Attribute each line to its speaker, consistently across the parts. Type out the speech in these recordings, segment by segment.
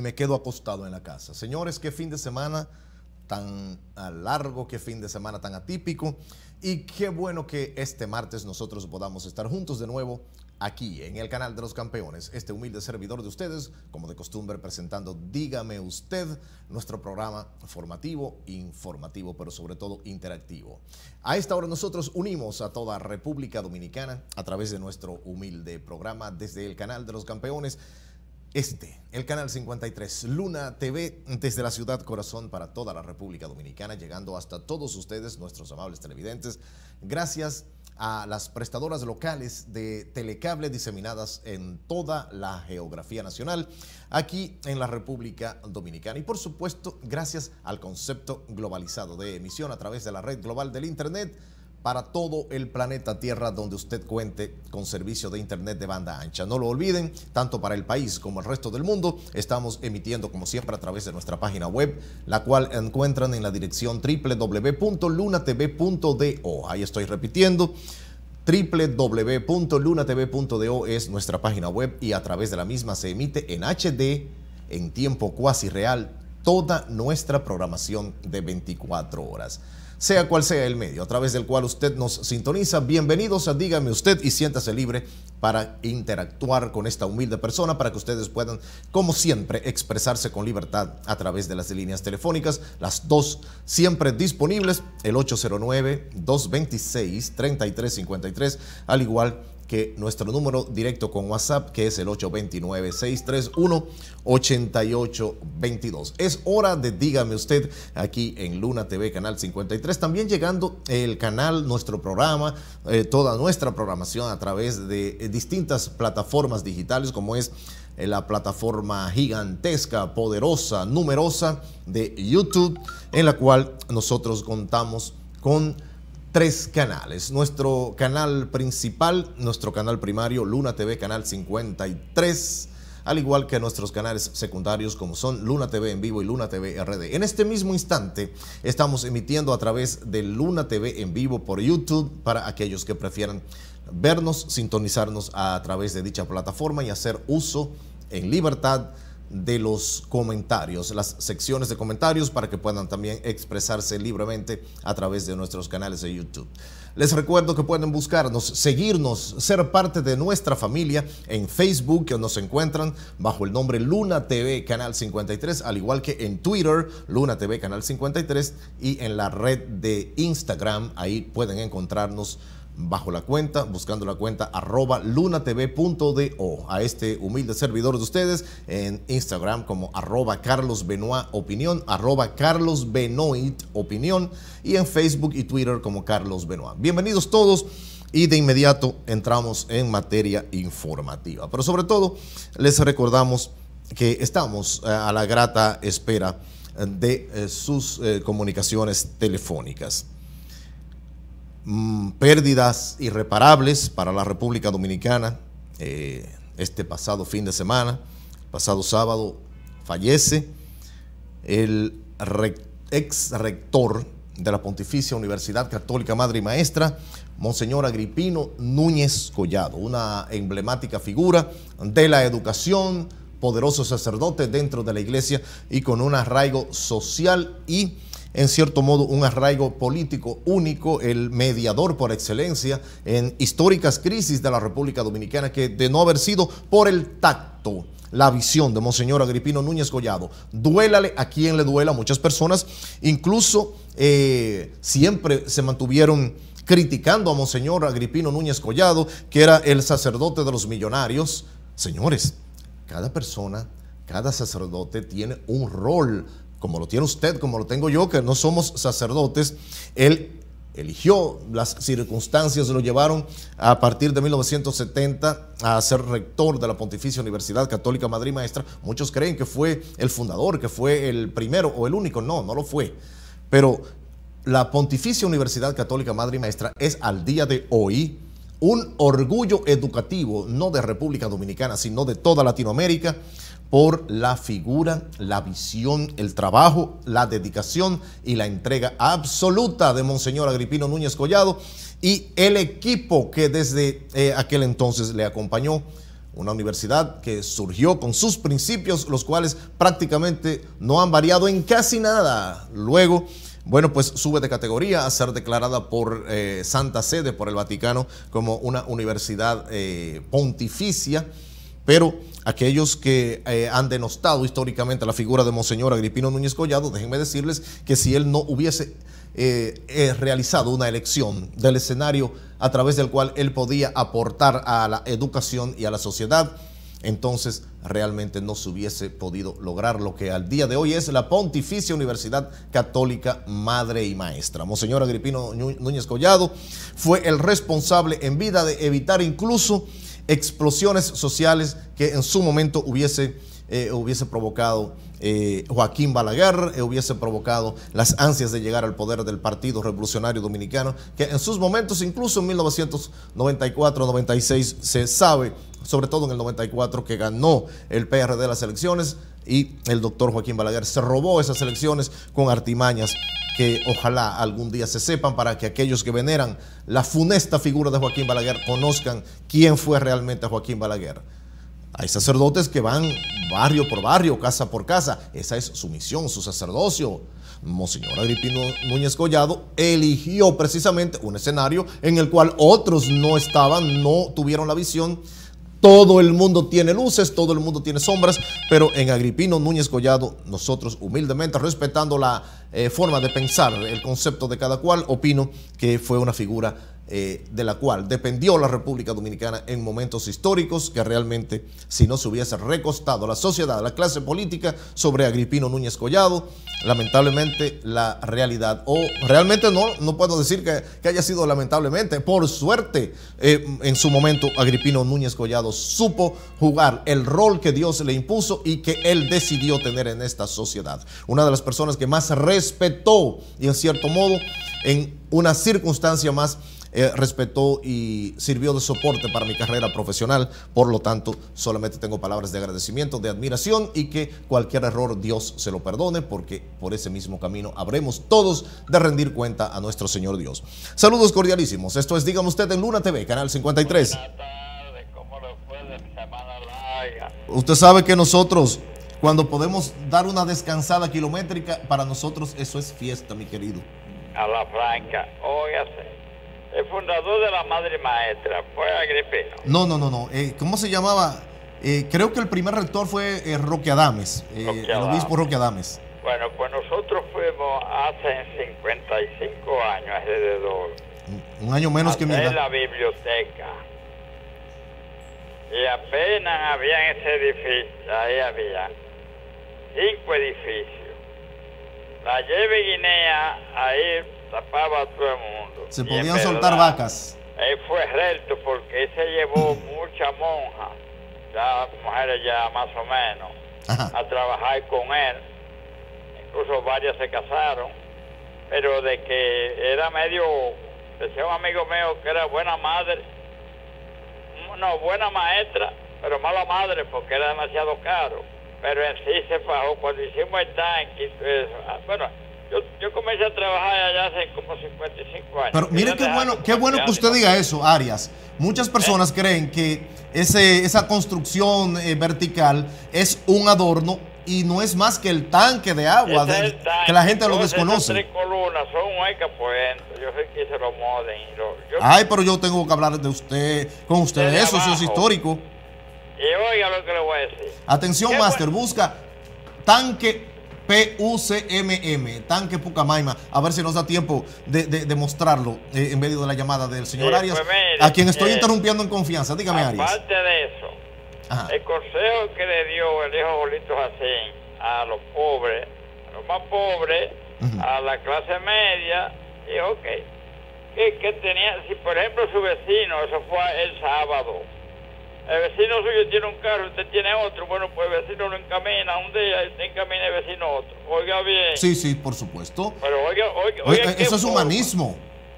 Speaker 1: Me quedo acostado en la casa. Señores, qué fin de semana tan largo, qué fin de semana tan atípico y qué bueno que este martes nosotros podamos estar juntos de nuevo aquí en el canal de los campeones, este humilde servidor de ustedes, como de costumbre presentando Dígame usted, nuestro programa formativo, informativo, pero sobre todo interactivo. A esta hora nosotros unimos a toda República Dominicana a través de nuestro humilde programa desde el canal de los campeones. Este, el canal 53, Luna TV, desde la ciudad corazón para toda la República Dominicana, llegando hasta todos ustedes, nuestros amables televidentes, gracias a las prestadoras locales de telecable diseminadas en toda la geografía nacional, aquí en la República Dominicana. Y por supuesto, gracias al concepto globalizado de emisión a través de la red global del Internet para todo el planeta Tierra donde usted cuente con servicio de Internet de banda ancha. No lo olviden, tanto para el país como el resto del mundo, estamos emitiendo como siempre a través de nuestra página web, la cual encuentran en la dirección www.lunatv.do. Ahí estoy repitiendo www.lunatv.do es nuestra página web y a través de la misma se emite en HD en tiempo cuasi real toda nuestra programación de 24 horas sea cual sea el medio a través del cual usted nos sintoniza. Bienvenidos a Dígame usted y siéntase libre para interactuar con esta humilde persona, para que ustedes puedan, como siempre, expresarse con libertad a través de las líneas telefónicas, las dos siempre disponibles, el 809-226-3353, al igual que nuestro número directo con WhatsApp, que es el 829-631-8822. Es hora de dígame usted aquí en Luna TV, Canal 53. También llegando el canal, nuestro programa, eh, toda nuestra programación a través de eh, distintas plataformas digitales, como es eh, la plataforma gigantesca, poderosa, numerosa de YouTube, en la cual nosotros contamos con tres canales. Nuestro canal principal, nuestro canal primario, Luna TV, canal 53, al igual que nuestros canales secundarios como son Luna TV en vivo y Luna TV RD. En este mismo instante estamos emitiendo a través de Luna TV en vivo por YouTube para aquellos que prefieran vernos, sintonizarnos a través de dicha plataforma y hacer uso en libertad de los comentarios, las secciones de comentarios para que puedan también expresarse libremente a través de nuestros canales de YouTube. Les recuerdo que pueden buscarnos, seguirnos, ser parte de nuestra familia en Facebook, que nos encuentran bajo el nombre Luna TV Canal 53, al igual que en Twitter, Luna TV Canal 53, y en la red de Instagram, ahí pueden encontrarnos bajo la cuenta, buscando la cuenta arroba lunatv.do a este humilde servidor de ustedes en Instagram como arroba Carlos Benoit Opinión, arroba Carlos Benoit Opinión y en Facebook y Twitter como Carlos Benoit. Bienvenidos todos y de inmediato entramos en materia informativa. Pero sobre todo les recordamos que estamos eh, a la grata espera de eh, sus eh, comunicaciones telefónicas. Mm, pérdidas irreparables para la República Dominicana. Eh, este pasado fin de semana, pasado sábado, fallece el ex rector de la Pontificia Universidad Católica Madre y Maestra, Monseñor Agripino Núñez Collado, una emblemática figura de la educación, poderoso sacerdote dentro de la iglesia y con un arraigo social y en cierto modo un arraigo político único, el mediador por excelencia en históricas crisis de la República Dominicana que de no haber sido por el tacto, la visión de Monseñor Agripino Núñez Collado, duélale a quien le duela, muchas personas incluso eh, siempre se mantuvieron criticando a Monseñor Agripino Núñez Collado, que era el sacerdote de los millonarios. Señores, cada persona, cada sacerdote tiene un rol como lo tiene usted, como lo tengo yo, que no somos sacerdotes, el eligió, las circunstancias lo llevaron a partir de 1970 a ser rector de la Pontificia Universidad Católica Madrid Maestra. Muchos creen que fue el fundador, que fue el primero o el único. No, no lo fue. Pero la Pontificia Universidad Católica Madrid Maestra es al día de hoy un orgullo educativo, no de República Dominicana, sino de toda Latinoamérica por la figura, la visión, el trabajo, la dedicación y la entrega absoluta de Monseñor Agripino Núñez Collado y el equipo que desde eh, aquel entonces le acompañó. Una universidad que surgió con sus principios, los cuales prácticamente no han variado en casi nada. Luego, bueno, pues sube de categoría a ser declarada por eh, Santa Sede, por el Vaticano, como una universidad eh, pontificia, pero aquellos que eh, han denostado históricamente la figura de Monseñor Agripino Núñez Collado, déjenme decirles que si él no hubiese eh, eh, realizado una elección del escenario a través del cual él podía aportar a la educación y a la sociedad, entonces realmente no se hubiese podido lograr lo que al día de hoy es la Pontificia Universidad Católica Madre y Maestra. Monseñor Agripino Núñez Collado fue el responsable en vida de evitar incluso explosiones sociales que en su momento hubiese, eh, hubiese provocado eh, Joaquín Balaguer, eh, hubiese provocado las ansias de llegar al poder del Partido Revolucionario Dominicano, que en sus momentos, incluso en 1994-96, se sabe, sobre todo en el 94, que ganó el PRD las elecciones y el doctor Joaquín Balaguer se robó esas elecciones con artimañas que ojalá algún día se sepan para que aquellos que veneran la funesta figura de Joaquín Balaguer conozcan quién fue realmente Joaquín Balaguer. Hay sacerdotes que van barrio por barrio, casa por casa. Esa es su misión, su sacerdocio. Monseñor Agripino Núñez Collado eligió precisamente un escenario en el cual otros no estaban, no tuvieron la visión todo el mundo tiene luces, todo el mundo tiene sombras, pero en Agripino Núñez Collado, nosotros humildemente, respetando la eh, forma de pensar, el concepto de cada cual, opino que fue una figura eh, de la cual dependió la República Dominicana en momentos históricos que realmente si no se hubiese recostado la sociedad, la clase política sobre Agripino Núñez Collado, lamentablemente la realidad, o realmente no, no puedo decir que, haya sido lamentablemente, por suerte eh, en su momento Agripino Núñez Collado supo jugar el rol que Dios le impuso y que él decidió tener en esta sociedad. Una de las personas que más respetó y en cierto modo en una circunstancia más eh, respetó y sirvió de soporte para mi carrera profesional. Por lo tanto, solamente tengo palabras de agradecimiento, de admiración y que cualquier error Dios se lo perdone porque por ese mismo camino habremos todos de rendir cuenta a nuestro Señor Dios. Saludos cordialísimos. Esto es Dígame Usted en Luna TV, Canal 53. Usted sabe que nosotros, cuando podemos dar una descansada kilométrica, para nosotros eso es fiesta, mi querido.
Speaker 2: A la franca, óigase. El fundador de la madre maestra fue Agripino.
Speaker 1: No, no, no, no. Eh, ¿Cómo se llamaba? Eh, creo que el primer rector fue eh, Roque Adames, el obispo Roque Adames.
Speaker 2: Bueno, pues nosotros fuimos hace 55 años alrededor.
Speaker 1: Un año menos que mi
Speaker 2: En la biblioteca. Y apenas había en ese edificio, ahí había cinco edificios. La lleve Guinea, ahí tapaba a todo el mundo.
Speaker 1: Se podían soltar vacas.
Speaker 2: Él fue recto porque él se llevó muchas monjas, ya mujeres ya más o menos, a trabajar con él. Incluso varias se casaron, pero de que era medio, decía un amigo mío que era buena madre, no, buena maestra, pero mala madre porque era demasiado caro. Pero en sí se fajó cuando hicimos el tanque. Ah, bueno, yo, comencé a trabajar allá hace como 55 años.
Speaker 1: Pero mire qué bueno, qué bueno que usted diga eso, Arias. Muchas personas creen que ese, esa construcción eh, vertical es un adorno y no es más que el tanque de agua, que la gente lo desconoce.
Speaker 2: tres columnas son yo sé que se lo moden.
Speaker 1: Ay, pero yo tengo que hablar de usted, con usted eso, eso es histórico.
Speaker 2: Y oiga lo que le voy a decir.
Speaker 1: Atención, Master, busca tanque PUCMM, Tanque Pucamaima. A ver si nos da tiempo de, mostrarlo eh, en medio de la llamada del señor Arias, pues a quien estoy interrumpiendo en confianza. Dígame, Arias.
Speaker 2: Aparte de eso, el consejo que le dio el hijo Bolito Jacín a los pobres, a los más pobres, a la clase media, y ok, que, que tenía, si por ejemplo su vecino, eso fue el sábado, el vecino suyo tiene un carro, usted tiene otro, bueno, pues el vecino lo encamina un día usted encamina el vecino otro. Oiga bien.
Speaker 1: Sí, sí, por supuesto.
Speaker 2: Pero oiga, oiga, oiga
Speaker 1: eso es humanismo.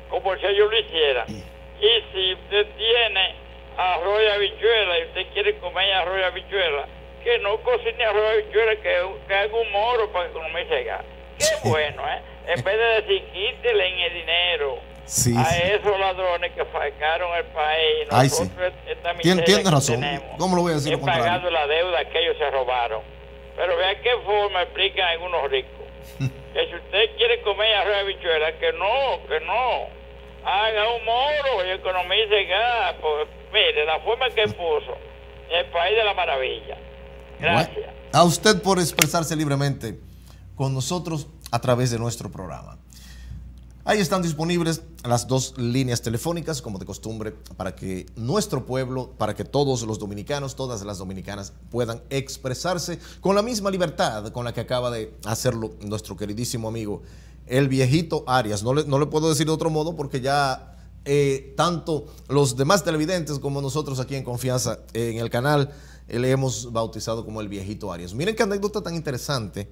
Speaker 2: Como si ellos lo hicieran. Y si usted tiene arroz y habichuela y usted quiere comer arroz y habichuela, que no cocine arroz y habichuela, que, que haga un moro para que economizar gas. Qué bueno, ¿eh? En vez de decir, quítele en el dinero a esos ladrones que falcaron el país.
Speaker 1: Ay, sí. Tiene, razón. ¿Cómo lo voy a decir?
Speaker 2: pagando la deuda que ellos se robaron. Pero vea qué forma explican algunos ricos. que si usted quiere comer arroz de bichuela, que no, que no. Haga un moro y economice gas. Pues, mire, la forma que puso el país de la maravilla. Gracias.
Speaker 1: a usted por expresarse libremente con nosotros a través de nuestro programa. Ahí están disponibles las dos líneas telefónicas, como de costumbre, para que nuestro pueblo, para que todos los dominicanos, todas las dominicanas puedan expresarse con la misma libertad con la que acaba de hacerlo nuestro queridísimo amigo, el viejito Arias. No le, no le puedo decir de otro modo porque ya eh, tanto los demás televidentes como nosotros aquí en Confianza en el canal eh, le hemos bautizado como el viejito Arias. Miren qué anécdota tan interesante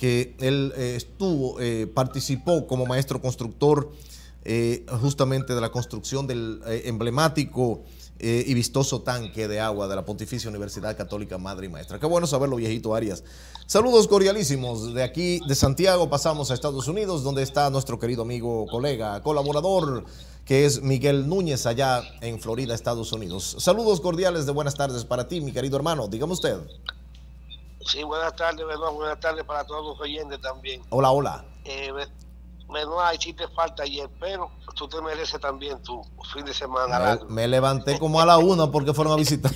Speaker 1: que él eh, estuvo, eh, participó como maestro constructor eh, justamente de la construcción del emblemático y vistoso tanque de agua de la Pontificia Universidad Católica Madre y Maestra. Qué bueno saberlo, viejito Arias. Saludos cordialísimos. De aquí, de Santiago, pasamos a Estados Unidos, donde está nuestro querido amigo, colega, colaborador, que es Miguel Núñez, allá en Florida, Estados Unidos. Saludos cordiales de buenas tardes para ti, mi querido hermano. Dígame usted.
Speaker 3: Sí, buenas tardes, Benoit. Buenas tardes para todos los oyentes también.
Speaker 1: Hola, hola.
Speaker 3: Eh, Benoit, hiciste falta ayer, pero tú te mereces también tu fin de semana.
Speaker 1: Me, levanté como a la una porque fueron a visitar.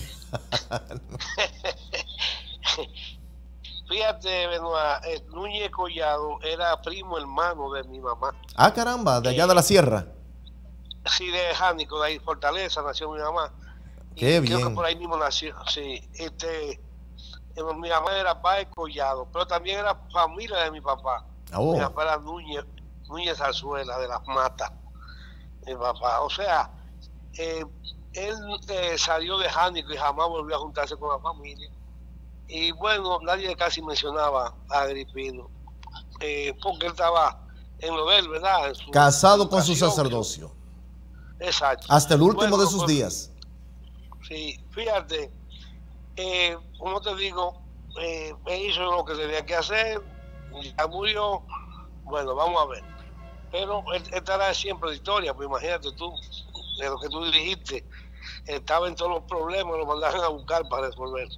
Speaker 3: Fíjate, Benoit, eh, Núñez Collado era primo hermano de mi mamá.
Speaker 1: Ah, caramba, de allá de la sierra.
Speaker 3: Sí, de Jánico, de ahí Fortaleza, nació mi mamá.
Speaker 1: Qué bien.
Speaker 3: Creo que por ahí mismo nació, sí. Este, mi mamá era padre Collado, pero también era familia de mi papá. Oh. Mi papá era Núñez, Núñez Zarzuela de las Matas, mi papá. O sea, eh, él eh, salió de Jánico y jamás volvió a juntarse con la familia. Y bueno, nadie casi mencionaba a Agripino, eh, porque él estaba en lo de él, ¿verdad?
Speaker 1: Casado con su sacerdocio.
Speaker 3: Exacto.
Speaker 1: Hasta el último de sus pues, días.
Speaker 3: Sí, fíjate eh, como te digo, eh, hizo lo que tenía que hacer, ya murió, bueno, vamos a ver. Pero estará siempre de historia, pues imagínate tú, de lo que tú dijiste, estaba en todos los problemas, lo mandaron a buscar para resolver.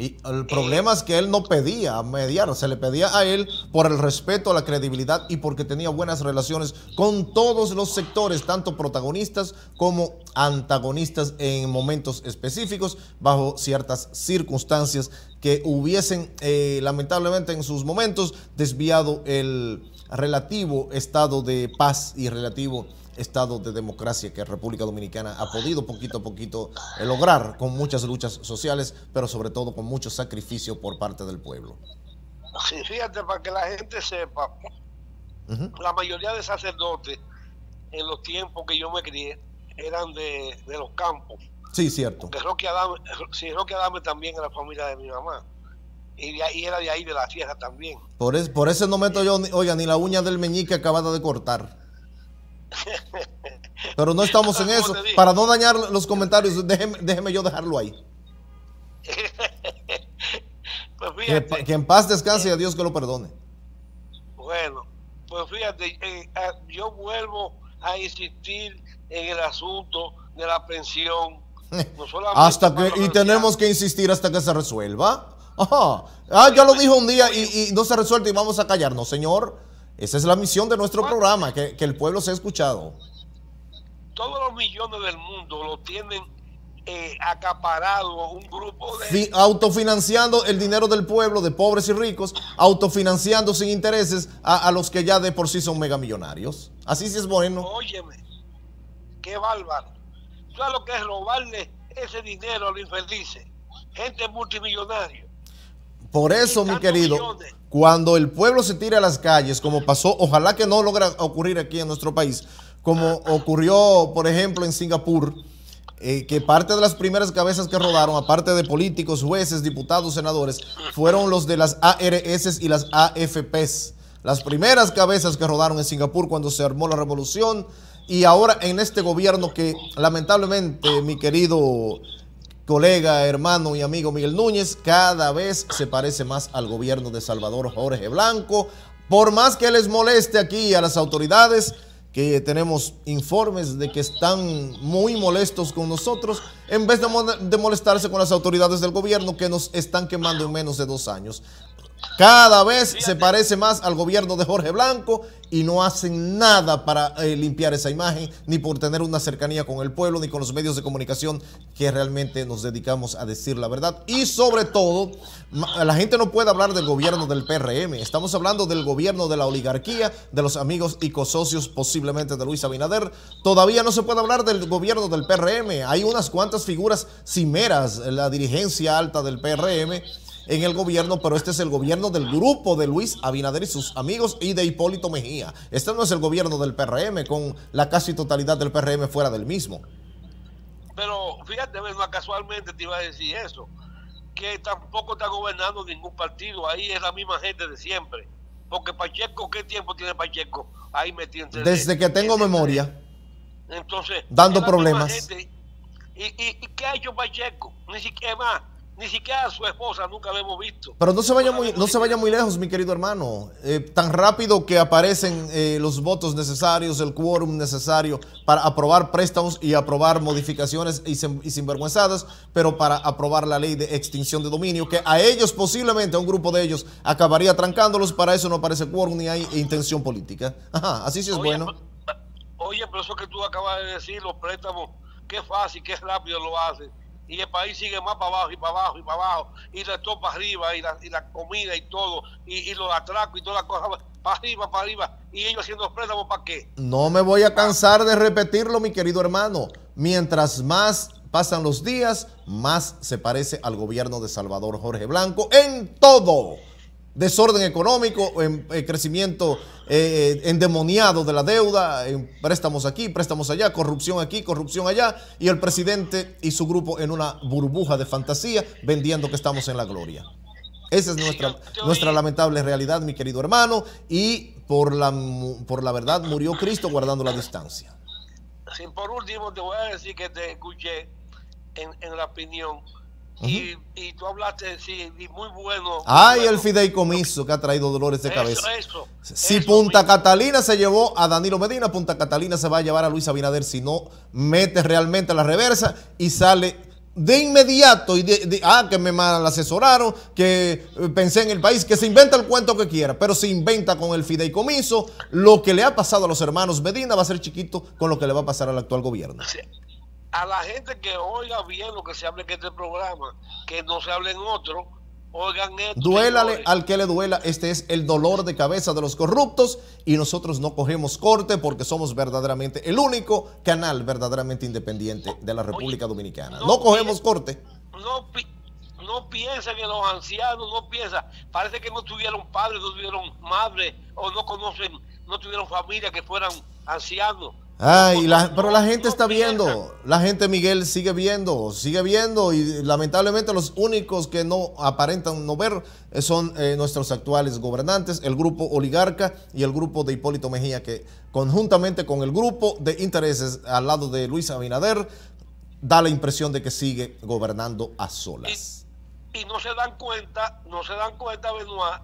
Speaker 1: Y el problema es que él no pedía mediar, se le pedía a él por el respeto, la credibilidad y porque tenía buenas relaciones con todos los sectores, tanto protagonistas como antagonistas en momentos específicos, bajo ciertas circunstancias que hubiesen eh, lamentablemente en sus momentos desviado el relativo estado de paz y relativo estado de democracia que República Dominicana ha podido poquito a poquito eh, lograr con muchas luchas sociales, pero sobre todo con mucho sacrificio por parte del pueblo.
Speaker 3: Sí, fíjate, para que la gente sepa, la mayoría de sacerdotes en los tiempos que yo me crié eran de, los campos.
Speaker 1: Sí, cierto.
Speaker 3: Porque Roque Adame, sí, Roque Adame también era familia de mi mamá. Y, de ahí, era de ahí de la tierra también.
Speaker 1: Por, es, por ese no meto yo, oiga, ni la uña del meñique acabada de cortar. Pero no estamos en eso. Para no dañar los comentarios, déjeme, yo dejarlo ahí. Pues que, en paz descanse y a Dios que lo perdone.
Speaker 3: Bueno, pues fíjate, eh, ah, yo vuelvo a insistir en el asunto de la pensión.
Speaker 1: hasta que, y tenemos que insistir hasta que se resuelva. Ah, ya lo dijo un día y, y no se resuelve y vamos a callarnos, señor. Esa es la misión de nuestro programa, que, el pueblo sea escuchado.
Speaker 3: Todos los millones del mundo lo tienen eh, acaparado un grupo de...
Speaker 1: autofinanciando el dinero del pueblo, de pobres y ricos, autofinanciando sin intereses a, los que ya de por sí son megamillonarios. Así sí es bueno.
Speaker 3: Óyeme, qué bárbaro. ¿Sabes lo que es robarle ese dinero a los infelices? Gente multimillonaria.
Speaker 1: Por eso, mi querido, cuando el pueblo se tire a las calles, como pasó, ojalá que no logre ocurrir aquí en nuestro país, como ocurrió, por ejemplo, en Singapur, eh, que parte de las primeras cabezas que rodaron, aparte de políticos, jueces, diputados, senadores, fueron los de las ARS y las AFPs. Las primeras cabezas que rodaron en Singapur cuando se armó la revolución y ahora en este gobierno que lamentablemente mi querido colega, hermano y amigo Miguel Núñez cada vez se parece más al gobierno de Salvador Jorge Blanco. Por más que les moleste aquí a las autoridades, que tenemos informes de que están muy molestos con nosotros, en vez de, molestarse con las autoridades del gobierno que nos están quemando en menos de dos años. Cada vez se parece más al gobierno de Jorge Blanco y no hacen nada para eh, limpiar esa imagen, ni por tener una cercanía con el pueblo, ni con los medios de comunicación que realmente nos dedicamos a decir la verdad. Y sobre todo, la gente no puede hablar del gobierno del PRM, estamos hablando del gobierno de la oligarquía, de los amigos y cosocios posiblemente de Luis Abinader. Todavía no se puede hablar del gobierno del PRM, hay unas cuantas figuras cimeras, la dirigencia alta del PRM en el gobierno, pero este es el gobierno del grupo de Luis Abinader y sus amigos y de Hipólito Mejía. Este no es el gobierno del PRM, con la casi totalidad del PRM fuera del mismo.
Speaker 3: Pero fíjate, casualmente te iba a decir eso, que tampoco está gobernando ningún partido, ahí es la misma gente de siempre. Porque Pacheco, ¿qué tiempo tiene Pacheco ahí metido
Speaker 1: Desde que tengo memoria.
Speaker 3: Entonces,
Speaker 1: dando problemas.
Speaker 3: ¿Y, y, qué ha hecho Pacheco? Ni siquiera más ni siquiera a su esposa nunca la hemos visto.
Speaker 1: Pero no se vaya muy, no se vaya muy lejos, mi querido hermano. Eh, tan rápido que aparecen eh, los votos necesarios, el quórum necesario para aprobar préstamos y aprobar modificaciones y, y sinvergüenzadas, pero para aprobar la ley de extinción de dominio, que a ellos posiblemente, a un grupo de ellos, acabaría trancándolos. Para eso no aparece quórum ni hay intención política. Ajá, así sí es bueno.
Speaker 3: Oye, pero eso que tú acabas de decir, los préstamos, qué fácil, qué rápido lo hacen y el país sigue más para abajo y para abajo y para abajo y la topa arriba y la, y la comida y todo y, y los atracos y todas las cosas para arriba, para arriba y ellos haciendo préstamos para qué.
Speaker 1: No me voy a cansar de repetirlo, mi querido hermano. Mientras más pasan los días, más se parece al gobierno de Salvador Jorge Blanco en todo desorden económico, en, crecimiento eh, endemoniado de la deuda, en préstamos aquí, préstamos allá, corrupción aquí, corrupción allá, y el presidente y su grupo en una burbuja de fantasía vendiendo que estamos en la gloria. Esa es nuestra, nuestra lamentable realidad, mi querido hermano, y por la, por la verdad murió Cristo guardando la distancia.
Speaker 3: Sí, por último, te voy a decir que te escuché en, en la opinión y, y, tú hablaste, sí, y muy bueno.
Speaker 1: Ay, el fideicomiso que ha traído dolores de cabeza. si Punta Catalina se llevó a Danilo Medina, Punta Catalina se va a llevar a Luis Abinader si no mete realmente la reversa y sale de inmediato y de, ah, que me mal asesoraron, que eh, pensé en el país, que se inventa el cuento que quiera, pero se inventa con el fideicomiso. Lo que le ha pasado a los hermanos Medina va a ser chiquito con lo que le va a pasar al actual gobierno
Speaker 3: a la gente que oiga bien lo que se hable en este programa, que no se hable en otro, oigan esto.
Speaker 1: Duélale al que le duela, este es el dolor de cabeza de los corruptos y nosotros no cogemos corte porque somos verdaderamente el único canal verdaderamente independiente de la República Dominicana. No, cogemos corte.
Speaker 3: No, no piensa que los ancianos, no piensa, parece que no tuvieron padres, no tuvieron madre o no conocen, no tuvieron familia que fueran ancianos
Speaker 1: Ay, pero la gente está viendo, la gente Miguel sigue viendo, sigue viendo y lamentablemente los únicos que no aparentan no ver eh, son eh, nuestros actuales gobernantes, el grupo oligarca y el grupo de Hipólito Mejía que conjuntamente con el grupo de intereses al lado de Luis Abinader da la impresión de que sigue gobernando a solas.
Speaker 3: Y, no se dan cuenta, no se dan cuenta, Benoit,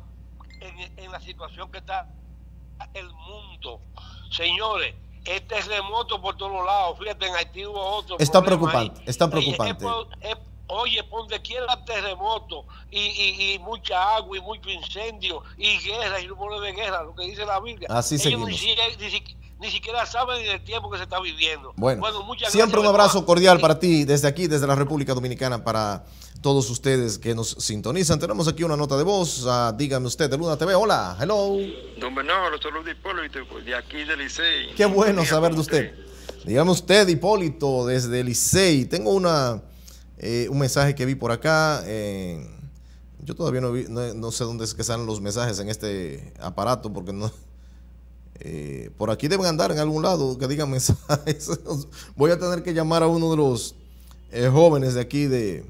Speaker 3: en, en la situación que está el mundo. Señores, este remoto por todos lados. Fíjate, en Haití hubo otro.
Speaker 1: Está preocupante, está preocupante.
Speaker 3: oye, por donde quiera terremoto y, y, y, mucha agua y mucho incendio y guerra y rumores de guerra, lo que dice la Biblia.
Speaker 1: Así seguimos.
Speaker 3: Ni, siquiera saben ni el tiempo que se está viviendo.
Speaker 1: Bueno, siempre un abrazo cordial para ti desde aquí, desde la República Dominicana, para todos ustedes que nos sintonizan. Tenemos aquí una nota de voz. Uh, dígame usted, de Luna TV. Hola, hello.
Speaker 4: Don Bernardo, soy Hipólito, de aquí de Licey.
Speaker 1: Qué bueno saber de usted. Dígame usted, Hipólito, desde Licey. Tengo una, eh, un mensaje que vi por acá. yo todavía no, vi, no, sé dónde es que salen los mensajes en este aparato porque no... Eh, por aquí deben andar en algún lado que digan mensajes. Voy a tener que llamar a uno de los eh, jóvenes de aquí de,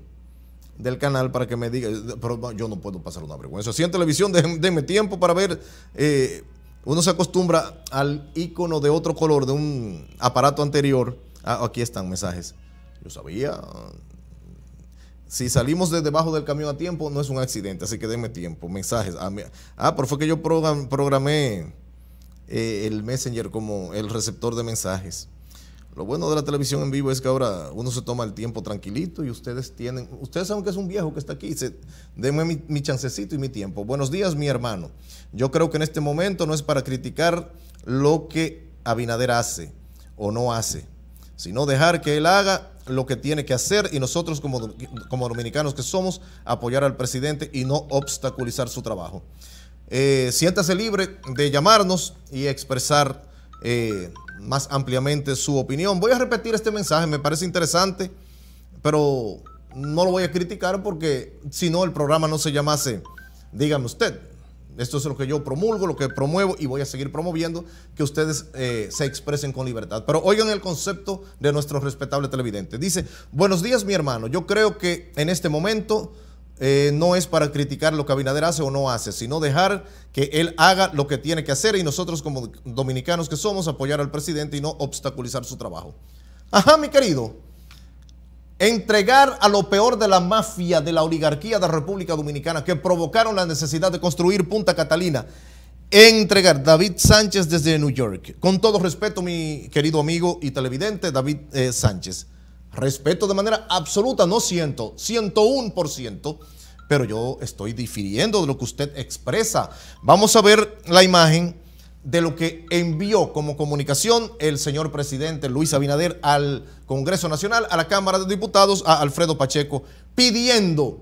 Speaker 1: del canal para que me diga, pero yo no puedo pasar una vergüenza. Si en televisión, denme tiempo para ver. Eh, uno se acostumbra al icono de otro color de un aparato anterior. Ah, aquí están mensajes. Yo sabía. Si salimos de debajo del camión a tiempo, no es un accidente, así que denme tiempo. Mensajes. Ah, ah pero fue que yo programé eh, el Messenger como el receptor de mensajes. Lo bueno de la televisión en vivo es que ahora uno se toma el tiempo tranquilito y ustedes tienen, ustedes saben que es un viejo que está aquí, se, denme mi, chancecito y mi tiempo. Buenos días, mi hermano. Yo creo que en este momento no es para criticar lo que Abinader hace o no hace, sino dejar que él haga lo que tiene que hacer y nosotros como, como dominicanos que somos, apoyar al presidente y no obstaculizar su trabajo. Eh, siéntase libre de llamarnos y expresar eh, más ampliamente su opinión. Voy a repetir este mensaje, me parece interesante, pero no lo voy a criticar porque si no el programa no se llamase, dígame usted. Esto es lo que yo promulgo, lo que promuevo y voy a seguir promoviendo que ustedes eh, se expresen con libertad. Pero oigan el concepto de nuestro respetable televidente. Dice, buenos días mi hermano, yo creo que en este momento eh, no es para criticar lo que Abinader hace o no hace, sino dejar que él haga lo que tiene que hacer y nosotros como dominicanos que somos apoyar al presidente y no obstaculizar su trabajo. Ajá, mi querido. Entregar a lo peor de la mafia, de la oligarquía de la República Dominicana que provocaron la necesidad de construir Punta Catalina. Entregar David Sánchez desde New York. Con todo respeto, mi querido amigo y televidente David eh, Sánchez. Respeto de manera absoluta, no siento, 101%, pero yo estoy difiriendo de lo que usted expresa. Vamos a ver la imagen de lo que envió como comunicación el señor presidente Luis Abinader al Congreso Nacional, a la Cámara de Diputados, a Alfredo Pacheco, pidiendo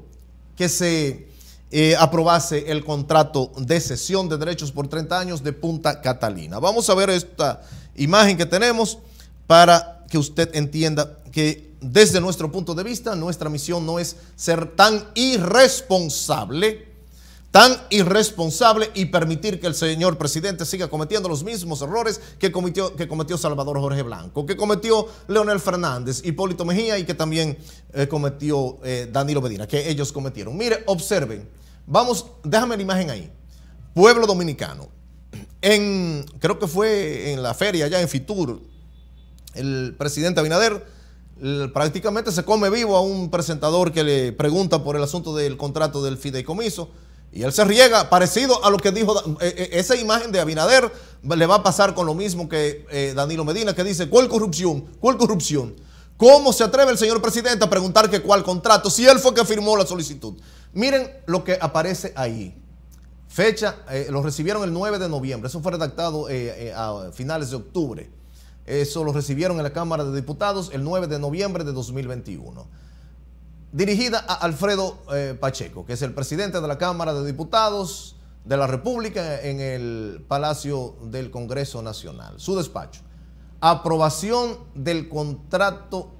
Speaker 1: que se eh, aprobase el contrato de cesión de derechos por 30 años de Punta Catalina. Vamos a ver esta imagen que tenemos para que usted entienda que desde nuestro punto de vista, nuestra misión no es ser tan irresponsable, tan irresponsable y permitir que el señor presidente siga cometiendo los mismos errores que cometió, que cometió Salvador Jorge Blanco, que cometió Leonel Fernández, Hipólito Mejía y que también eh, cometió eh, Danilo Medina, que ellos cometieron. Mire, observen, vamos, déjame la imagen ahí. Pueblo dominicano, en, creo que fue en la feria allá en Fitur, el presidente Abinader prácticamente se come vivo a un presentador que le pregunta por el asunto del contrato del fideicomiso y él se riega, parecido a lo que dijo, eh, eh, esa imagen de Abinader le va a pasar con lo mismo que eh, Danilo Medina, que dice, ¿cuál corrupción? ¿Cuál corrupción? ¿Cómo se atreve el señor presidente a preguntar que cuál contrato si él fue que firmó la solicitud? Miren lo que aparece ahí. Fecha, lo recibieron el 9 de noviembre, eso fue redactado a finales de octubre. Eso lo recibieron en la Cámara de Diputados el 9 de noviembre de 2021. Dirigida a Alfredo eh, Pacheco, que es el presidente de la Cámara de Diputados de la República en el Palacio del Congreso Nacional. Su despacho. Aprobación del contrato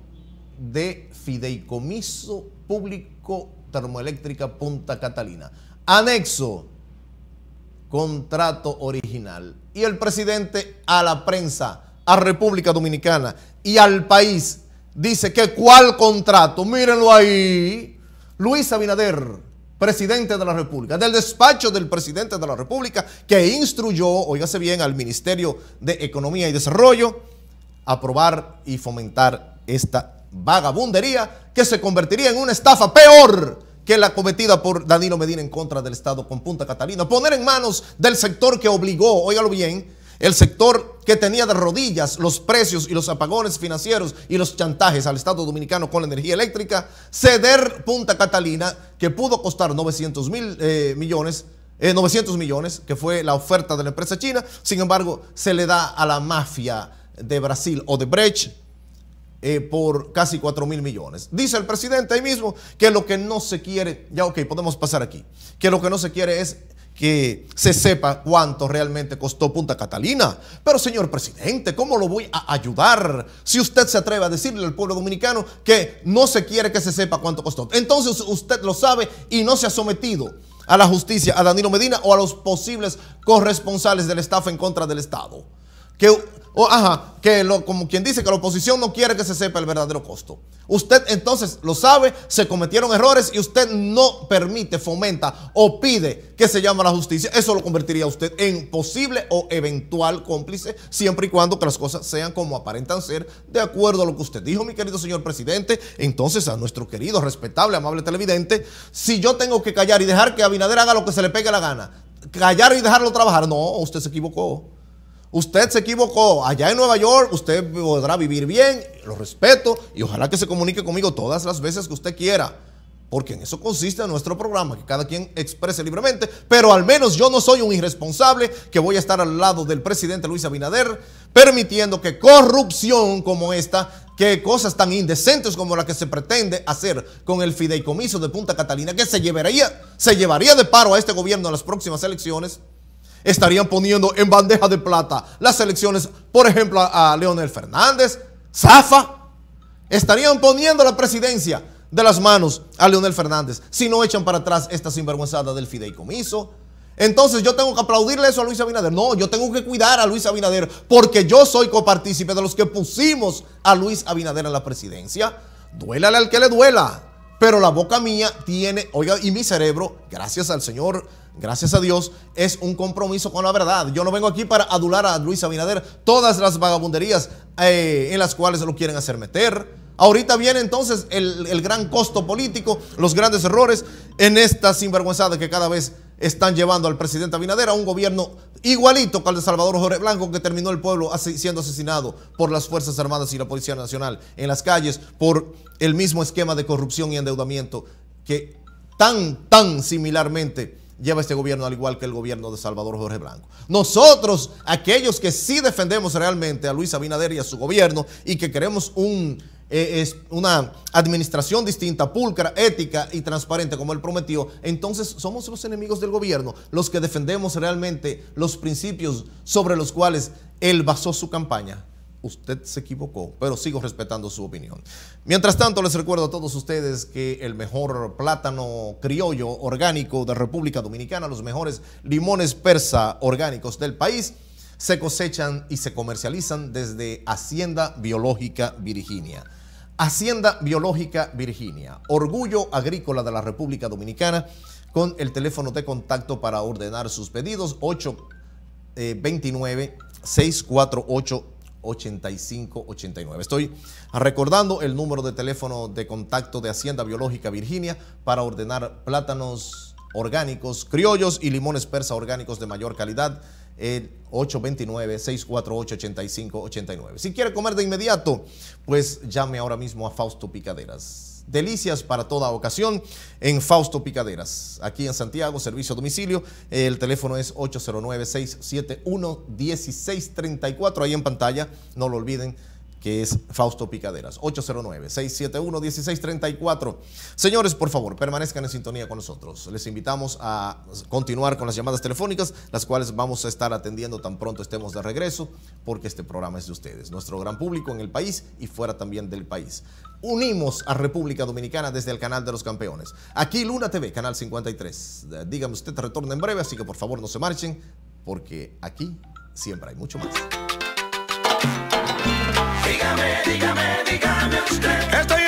Speaker 1: de fideicomiso público termoeléctrica Punta Catalina. Anexo, contrato original. Y el presidente a la prensa a República Dominicana y al país, dice que cuál contrato, mírenlo ahí, Luis Abinader, presidente de la República, del despacho del presidente de la República, que instruyó, oígase bien, al Ministerio de Economía y Desarrollo, aprobar y fomentar esta vagabundería que se convertiría en una estafa peor que la cometida por Danilo Medina en contra del Estado con Punta Catalina. Poner en manos del sector que obligó, óigalo bien, el sector que tenía de rodillas los precios y los apagones financieros y los chantajes al Estado Dominicano con la energía eléctrica, ceder Punta Catalina, que pudo costar 900 mil eh, millones, 900 eh, millones, que fue la oferta de la empresa china, sin embargo, se le da a la mafia de Brasil o de Brecht eh, por casi 4 mil millones. Dice el presidente ahí mismo que lo que no se quiere, ya ok, podemos pasar aquí, que lo que no se quiere es que se sepa cuánto realmente costó Punta Catalina. Pero señor presidente, ¿cómo lo voy a ayudar si usted se atreve a decirle al pueblo dominicano que no se quiere que se sepa cuánto costó? Entonces usted lo sabe y no se ha sometido a la justicia, a Danilo Medina o a los posibles corresponsales del staff en contra del Estado. Que o, ajá, que lo, como quien dice que la oposición no quiere que se sepa el verdadero costo. Usted entonces lo sabe, se cometieron errores y usted no permite, fomenta o pide que se llame a la justicia. Eso lo convertiría a usted en posible o eventual cómplice, siempre y cuando que las cosas sean como aparentan ser, de acuerdo a lo que usted dijo, mi querido señor presidente. Entonces, a nuestro querido, respetable, amable televidente, si yo tengo que callar y dejar que Abinader haga lo que se le pegue la gana, callar y dejarlo trabajar, no, usted se equivocó. Usted se equivocó. Allá en Nueva York usted podrá vivir bien, lo respeto y ojalá que se comunique conmigo todas las veces que usted quiera. Porque en eso consiste nuestro programa, que cada quien exprese libremente, pero al menos yo no soy un irresponsable que voy a estar al lado del presidente Luis Abinader, permitiendo que corrupción como esta, que cosas tan indecentes como la que se pretende hacer con el fideicomiso de Punta Catalina, que se llevaría, se llevaría de paro a este gobierno en las próximas elecciones, estarían poniendo en bandeja de plata las elecciones, por ejemplo, a, Leonel Fernández, Zafa. Estarían poniendo la presidencia de las manos a Leonel Fernández si no echan para atrás esta sinvergüenzada del fideicomiso. Entonces yo tengo que aplaudirle eso a Luis Abinader. No, yo tengo que cuidar a Luis Abinader porque yo soy copartícipe de los que pusimos a Luis Abinader en la presidencia. Duélale al que le duela. Pero la boca mía tiene, oiga, y mi cerebro, gracias al Señor gracias a Dios, es un compromiso con la verdad. Yo no vengo aquí para adular a Luis Abinader todas las vagabunderías eh, en las cuales lo quieren hacer meter. Ahorita viene entonces el, gran costo político, los grandes errores en esta sinvergüenzada que cada vez están llevando al presidente Abinader a un gobierno igualito que el de Salvador Jorge Blanco, que terminó el pueblo siendo asesinado por las Fuerzas Armadas y la Policía Nacional en las calles por el mismo esquema de corrupción y endeudamiento que tan, tan similarmente lleva este gobierno al igual que el gobierno de Salvador Jorge Blanco. Nosotros, aquellos que sí defendemos realmente a Luis Abinader y a su gobierno y que queremos eh, una administración distinta, pulcra, ética y transparente como él prometió, entonces somos los enemigos del gobierno, los que defendemos realmente los principios sobre los cuales él basó su campaña usted se equivocó, pero sigo respetando su opinión. Mientras tanto, les recuerdo a todos ustedes que el mejor plátano criollo orgánico de República Dominicana, los mejores limones persa orgánicos del país, se cosechan y se comercializan desde Hacienda Biológica Virginia. Hacienda Biológica Virginia, orgullo agrícola de la República Dominicana, con el teléfono de contacto para ordenar sus pedidos 829 648 8589. Estoy recordando el número de teléfono de contacto de Hacienda Biológica Virginia para ordenar plátanos orgánicos, criollos y limones persa orgánicos de mayor calidad. El 829-648-8589. Si quiere comer de inmediato, pues llame ahora mismo a Fausto Picaderas delicias para toda ocasión en Fausto Picaderas, aquí en Santiago, servicio a domicilio. El teléfono es 809-671-1634, ahí en pantalla, no lo olviden que es Fausto Picaderas, 809-671-1634. Señores, por favor, permanezcan en sintonía con nosotros. Les invitamos a continuar con las llamadas telefónicas, las cuales vamos a estar atendiendo tan pronto estemos de regreso, porque este programa es de ustedes, nuestro gran público en el país y fuera también del país. Unimos a República Dominicana desde el canal de los campeones. Aquí Luna TV, canal 53. Dígame usted, retorna en breve, así que por favor no se marchen, porque aquí siempre hay mucho más
Speaker 5: dígame, dígame, dígame usted. Estoy